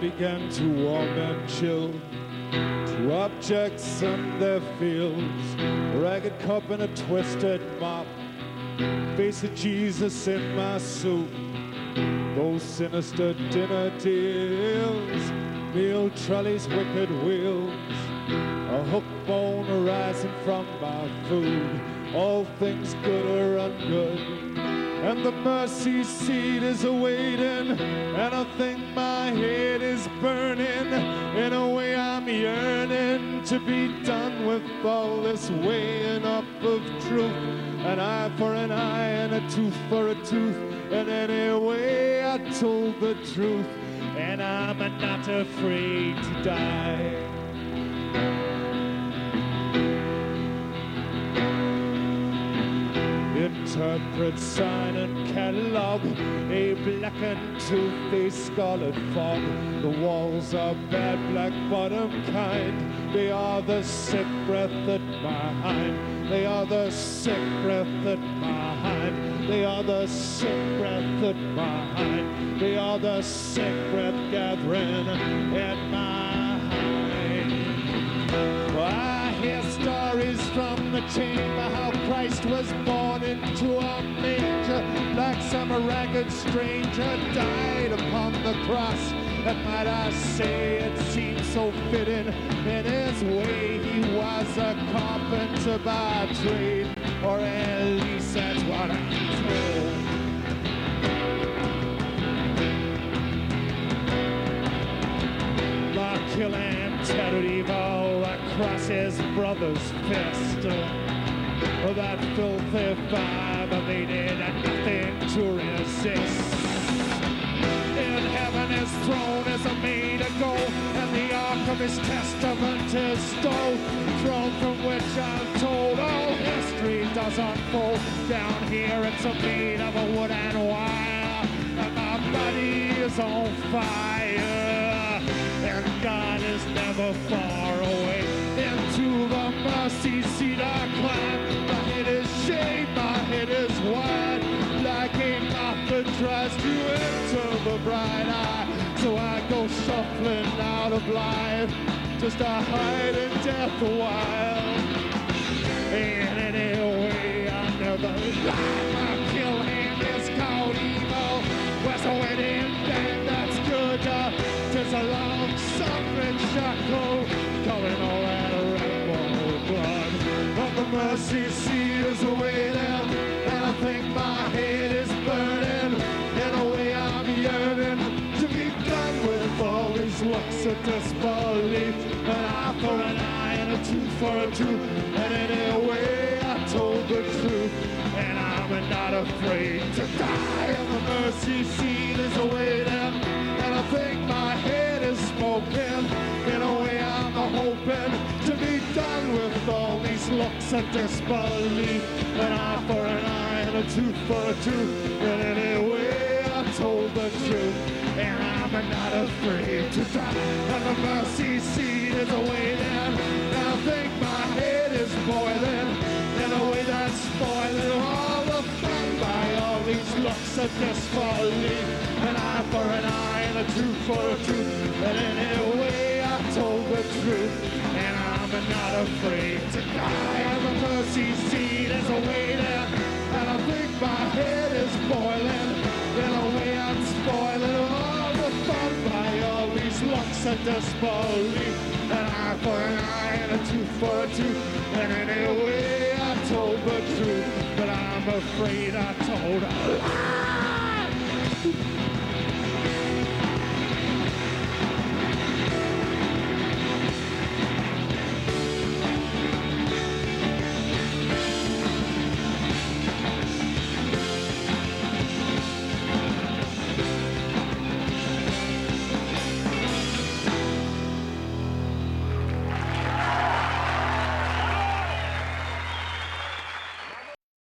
began to warm and chill to objects and their fields. A ragged cup and a twisted mop. Face of Jesus in my soup. Those sinister dinner deals. Meal trolleys, wicked wheels. A hook bone arising from my food. All things good or ungood and the mercy seat is awaiting, and I think my head is burning. In a way, I'm yearning to be done with all this weighing up of truth. An eye for an eye and a tooth for a tooth. And anyway, I told the truth, and I'm not afraid to die. Interpret sign and catalog a blackened two-faced scarlet fog the walls are bad black bottom kind. They are the sick breath at my hind. They are the sick breath at my hind. They are the sick breath at my hind. They are the sick breath gathering at my hind. I hear stories from the chamber how Christ was into a manger, like some ragged stranger died upon the cross. And might I say it seems so fitting in his way he was a carpenter by trade, or at least that's what I'm told. Killing, tattered evil across his brother's fist. That filthy fiber, they did nothing to resist. In heaven his throne is a made of gold, and the ark of his testament is stone, throne from which I'm told all history does unfold. Down here it's a made of a wood and wire, and my body is on fire, and God is never far away. Into the mercy seat I climb. My head is wide, like a moth that tries to enter the bright eye. So I go shuffling out of life, just to hide in death a while. In any way, I never lie. My kill hand is called evil. Where's the wedding band that's good? Uh, just a long suffering shackle, calling all that mercy seat is waiting, and I think my head is burning. In a way, I'm yearning to be done with all these looks of disbelief. An eye for an eye and a tooth for a tooth. And anyway, I told the truth, and I'm not afraid to die. And the mercy seat is waiting, and I think these looks of disbelief. An eye for an eye and a tooth for a tooth. And anyway, I told the truth, and I'm not afraid to die. And the mercy seat is waiting, and I think my head is boiling. In a way that's spoiling all the fun by all these looks of disbelief. An eye for an eye and a tooth for a tooth. And anyway, I told the truth, and I'm not afraid to die. And the mercy seat is waiting, and I think my head is boiling. In a way, I'm spoiling all the fun by all these looks of disbelief. An eye for an eye and a tooth for a tooth. And anyway, I told the truth, but I'm afraid I told a lie.